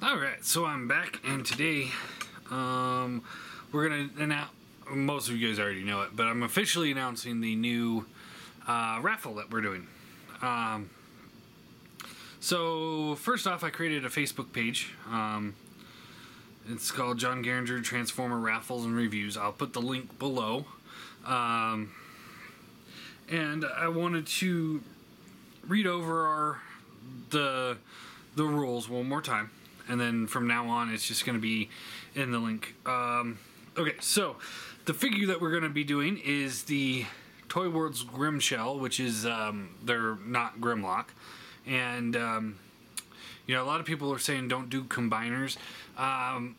All right, so I'm back, and today um, we're gonna announce. Most of you guys already know it, but I'm officially announcing the new uh, raffle that we're doing. Um, so first off, I created a Facebook page. Um, it's called John Garringer Transformer Raffles and Reviews. I'll put the link below. Um, and I wanted to read over our the the rules one more time, and then from now on, it's just going to be in the link. Um, okay, so the figure that we're going to be doing is the Toy World's Grimshell, which is um, they're not Grimlock, and um, you know a lot of people are saying don't do combiners. Um,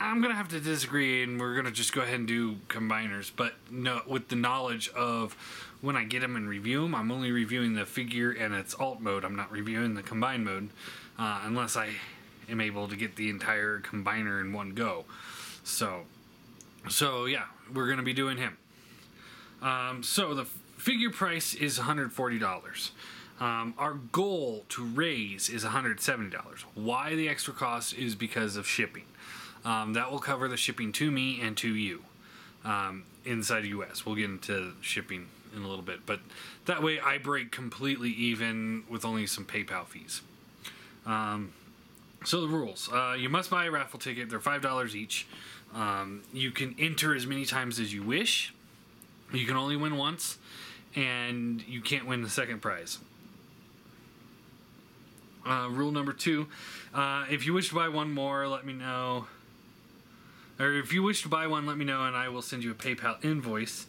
I'm gonna have to disagree, and we're gonna just go ahead and do combiners. But no, with the knowledge of when I get them and review them, I'm only reviewing the figure and its alt mode. I'm not reviewing the combine mode uh, unless I am able to get the entire combiner in one go. So, so yeah, we're gonna be doing him. Um, so the figure price is $140. Um, our goal to raise is $170. Why the extra cost is because of shipping. Um, that will cover the shipping to me and to you um, inside the US. We'll get into shipping in a little bit, but that way I break completely even with only some PayPal fees. Um, so the rules: uh, you must buy a raffle ticket. They're five dollars each. Um, you can enter as many times as you wish. You can only win once, and you can't win the second prize. Uh, rule number two: uh, if you wish to buy one more, let me know. Or if you wish to buy one, let me know, and I will send you a PayPal invoice.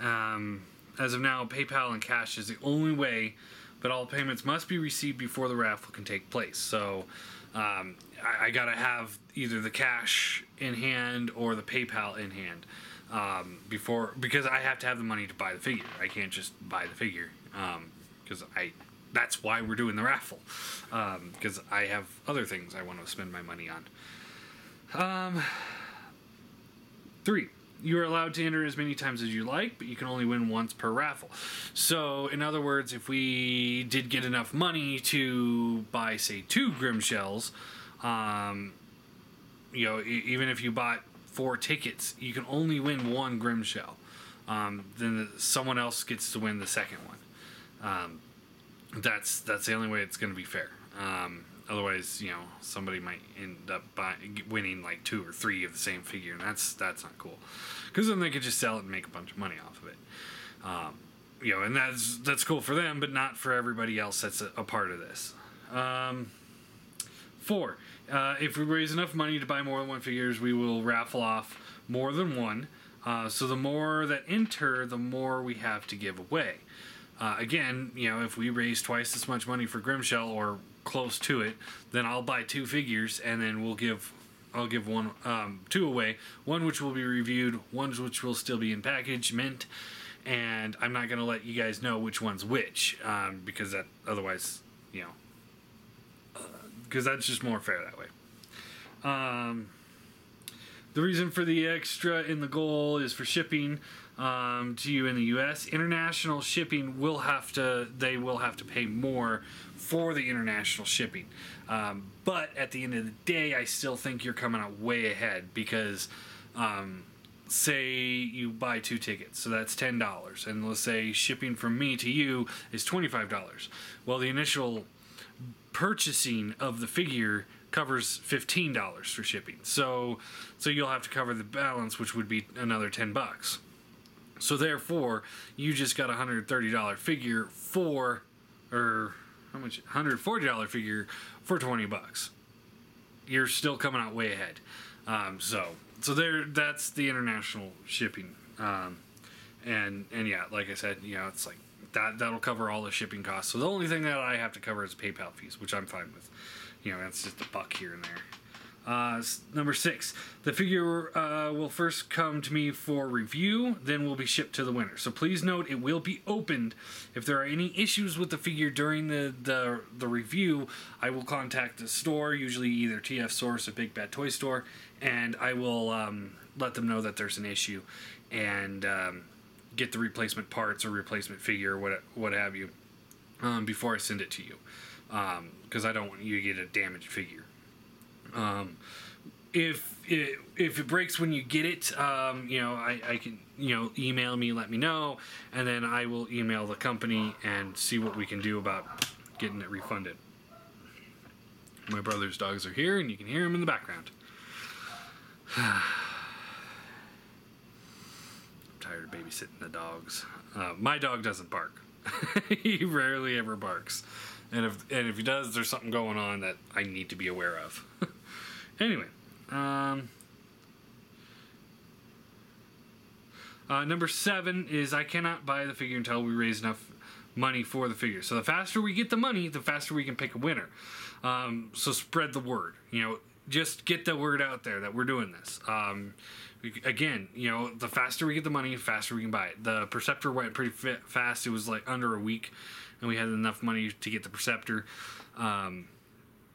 Um, as of now, PayPal and cash is the only way, but all payments must be received before the raffle can take place. So um, I, I got to have either the cash in hand or the PayPal in hand um, before because I have to have the money to buy the figure. I can't just buy the figure because I. That's why we're doing the raffle because I have other things I want to spend my money on. Um, Three, you are allowed to enter as many times as you like, but you can only win once per raffle. So, in other words, if we did get enough money to buy, say, two Grimshells, um, you know, e- even if you bought four tickets, you can only win one Grimshell. Um, then the, someone else gets to win the second one. Um, that's that's the only way it's going to be fair. Um, otherwise, you know, somebody might end up winning like two or three of the same figure, and that's that's not cool. Because then they could just sell it and make a bunch of money off of it. Um, you know, and that's that's cool for them, but not for everybody else that's a, a part of this. Um, four, uh, if we raise enough money to buy more than one figures, we will raffle off more than one. Uh, so the more that enter, the more we have to give away. Uh, again, you know, if we raise twice as much money for Grimshell or close to it, then I'll buy two figures and then we'll give I'll give one um, two away. One which will be reviewed, one which will still be in package mint, and I'm not gonna let you guys know which one's which um, because that otherwise, you know, because that's just more fair that way. Um, the reason for the extra in the goal is for shipping um, to you in the U.S. International shipping will have to they will have to pay more for the international shipping. Um, but at the end of the day, I still think you're coming out way ahead because, um, say you buy two tickets, so that's ten dollars, and let's say shipping from me to you is twenty five dollars. Well, the initial purchasing of the figure covers fifteen dollars for shipping. So, so you'll have to cover the balance, which would be another ten bucks. So therefore, you just got a hundred thirty dollar figure for, or how much? Hundred forty dollar figure for twenty bucks. You're still coming out way ahead. Um, so, so there, that's the international shipping. Um, and and yeah, like I said, you know, it's like that that'll cover all the shipping costs. So the only thing that I have to cover is PayPal fees, which I'm fine with. You know, that's just a buck here and there. Uh, number six, the figure uh, will first come to me for review, then will be shipped to the winner. So please note it will be opened. If there are any issues with the figure during the, the, the review, I will contact the store, usually either TF Source or Big Bad Toy Store, and I will um, let them know that there's an issue and um, get the replacement parts or replacement figure or what, what have you um, before I send it to you. Because I don't want you to get a damaged figure. Um, if it, if it breaks when you get it, um, you know, I, I can, you know, email me, let me know, and then I will email the company and see what we can do about getting it refunded. My brother's dogs are here, and you can hear them in the background. I'm tired of babysitting the dogs. Uh, my dog doesn't bark. he rarely ever barks, and if and if he does, there's something going on that I need to be aware of. anyway, um, uh, number seven is I cannot buy the figure until we raise enough money for the figure. So the faster we get the money, the faster we can pick a winner. Um, so spread the word. You know, just get the word out there that we're doing this. Um, again, you know, the faster we get the money, the faster we can buy it. The Perceptor went pretty fast. It was like under a week, and we had enough money to get the Perceptor. Um,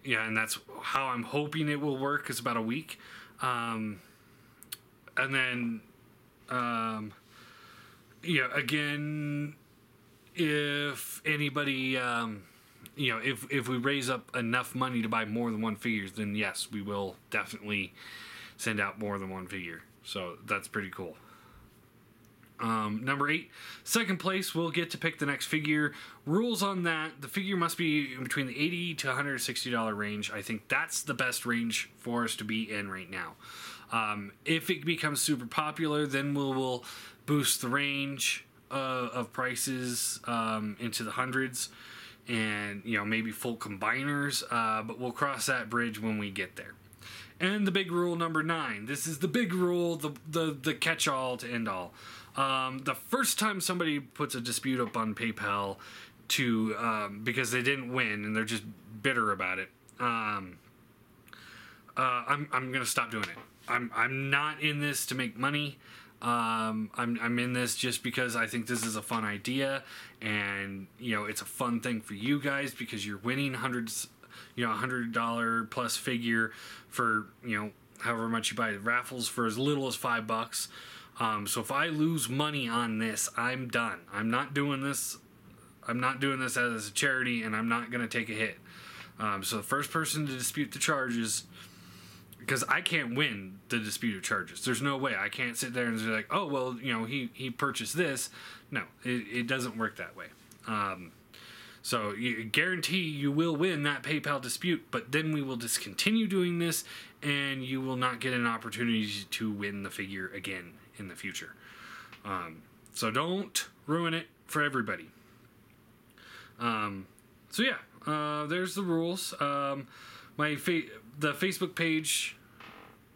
yeah, and that's how I'm hoping it will work. Is about a week, um, and then, um, yeah, again, if anybody, um, you know, if if we raise up enough money to buy more than one figures, then yes, we will definitely send out more than one figure. So that's pretty cool. Um, number eight, second place will get to pick the next figure. Rules on that: the figure must be in between the eighty to one hundred sixty dollar range. I think that's the best range for us to be in right now. Um, if it becomes super popular, then we'll, we'll boost the range uh, of prices um, into the hundreds, and you know maybe full combiners. Uh, but we'll cross that bridge when we get there. And the big rule number nine. This is the big rule, the the the catch all to end all. Um, the first time somebody puts a dispute up on PayPal to um, because they didn't win and they're just bitter about it, um, uh, I'm I'm gonna stop doing it. I'm I'm not in this to make money. Um, I'm I'm in this just because I think this is a fun idea, and you know it's a fun thing for you guys because you're winning hundreds, you know, a hundred dollar plus figure for you know however much you buy the raffles for as little as five bucks. Um, so if I lose money on this, I'm done. I'm not doing this. I'm not doing this as a charity, and I'm not to take a hit. Um, so the first person to dispute the charges, because I can't win the disputed charges. There's no way I can't sit there and be like, oh well, you know, he he purchased this. No, it, it doesn't work that way. Um, so you guarantee you will win that PayPal dispute, but then we will discontinue doing this, and you will not get an opportunity to win the figure again in the future. Um, so don't ruin it for everybody. Um, so yeah, uh, there's the rules. Um, my fa- the Facebook page,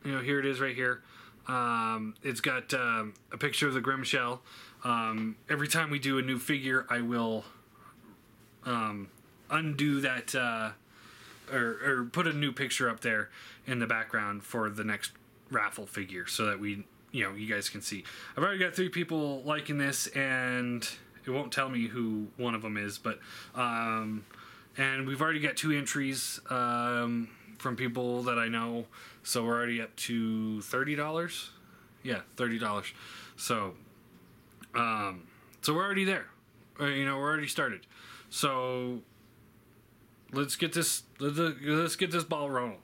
you know, here it is right here. Um, it's got um, a picture of the Grimshell. Um, every time we do a new figure, I will um, undo that uh, or, or put a new picture up there in the background for the next raffle figure so that we you know you guys can see i've already got three people liking this and it won't tell me who one of them is but um and we've already got two entries um from people that i know. So we're already up to $30 yeah $30 so um so we're already there. Uh, you know we're already started. So let's get this let's get this ball rolling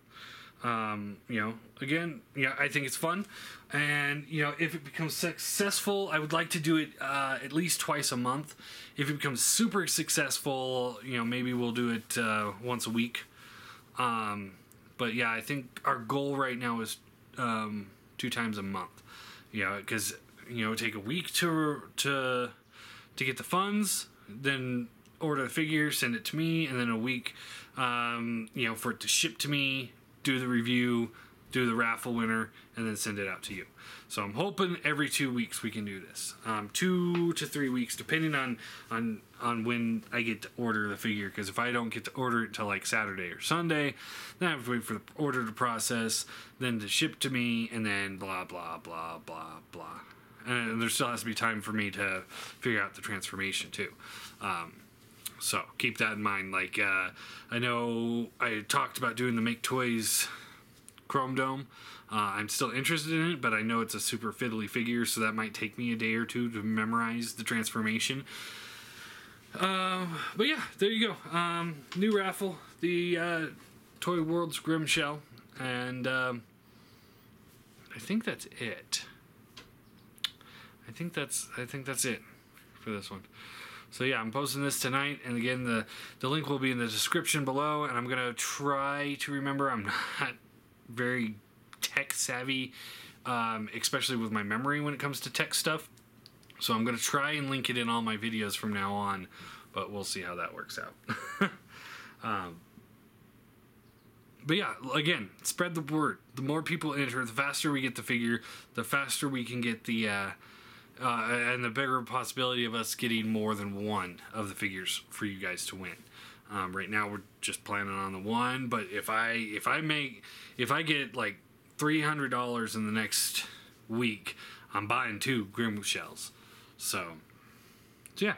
um, you know, again, yeah, I think it's fun, and you know, if it becomes successful, I would like to do it uh, at least twice a month. If it becomes super successful, you know, maybe we'll do it uh, once a week. Um, but yeah, I think our goal right now is um, two times a month. You know, because you know, take a week to to to get the funds, then order the figure, send it to me, and then a week, um, you know, for it to ship to me do the review, do the raffle winner, and then send it out to you. So I'm hoping every two weeks we can do this. Um, two to three weeks, depending on on on when I get to order the figure. Because if I don't get to order it until like Saturday or Sunday, then I have to wait for the order to process, then to ship to me, and then blah blah blah blah blah. And there still has to be time for me to figure out the transformation too. Um, so keep that in mind. Like uh, I know I talked about doing the Make Toys Chrome Dome. Uh, I'm still interested in it, but I know it's a super fiddly figure, so that might take me a day or two to memorize the transformation. Uh, but yeah, there you go. Um, new raffle, the uh, Toy World's Grimshell. and um, I think that's it. I think that's I think that's it for this one. So yeah, I'm posting this tonight, and again, the the link will be in the description below. And I'm gonna try to remember. I'm not very tech savvy, um, especially with my memory when it comes to tech stuff. So I'm gonna try and link it in all my videos from now on, but we'll see how that works out. um, but yeah, again, spread the word. The more people enter, the faster we get the figure, the faster we can get the. Uh, uh, and the bigger possibility of us getting more than one of the figures for you guys to win. Um, right now we're just planning on the one, but if I if I make if I get like three hundred dollars in the next week, I'm buying two Grimshells. So, so yeah.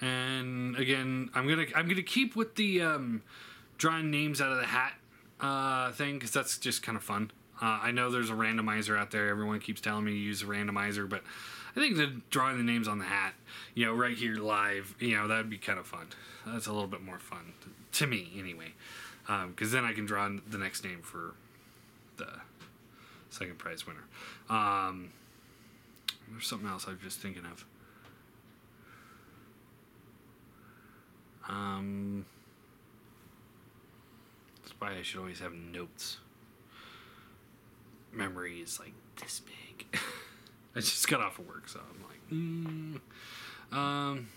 And again, I'm gonna I'm gonna keep with the um, drawing names out of the hat uh, thing because that's just kind of fun. Uh, I know there's a randomizer out there. Everyone keeps telling me to use a randomizer, but I think the drawing the names on the hat, you know, right here live, you know, that'd be kind of fun. That's a little bit more fun to me, anyway, because um, then I can draw the next name for the second prize winner. Um, there's something else I was just thinking of. Um, that's why I should always have notes memory is like this big. I just got off of work, so I'm like, mm. um.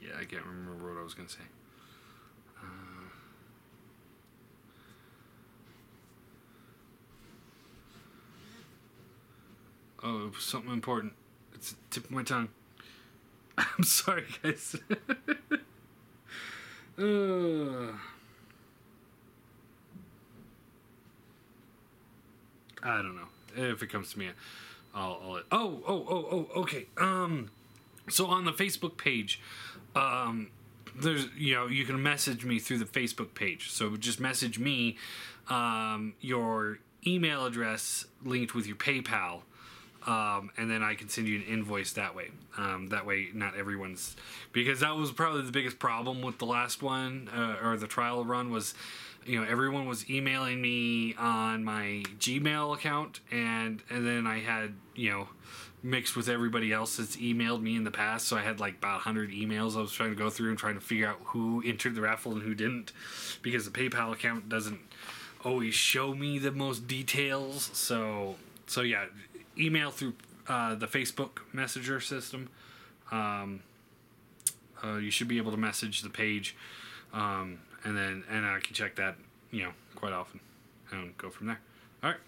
Yeah, I can't remember what I was gonna say. Uh, oh, something important. It's tip of my tongue. I'm sorry, guys. Uh, I don't know. If it comes to me, I'll. I'll oh, oh, oh, oh. Okay. Um. So on the Facebook page, um, there's you know you can message me through the Facebook page. So just message me, um, your email address linked with your PayPal um, and then I can send you an invoice that way. Um, that way, not everyone's because that was probably the biggest problem with the last one uh, or the trial run was, you know, everyone was emailing me on my Gmail account, and and then I had you know mixed with everybody else that's emailed me in the past. So I had like about 100 emails I was trying to go through and trying to figure out who entered the raffle and who didn't because the PayPal account doesn't always show me the most details. So so yeah, email through uh, the Facebook Messenger system. Um, uh, you should be able to message the page, um, and then and I can check that you know quite often and go from there. All right.